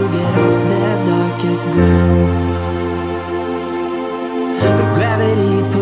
To get off the darkest ground. But gravity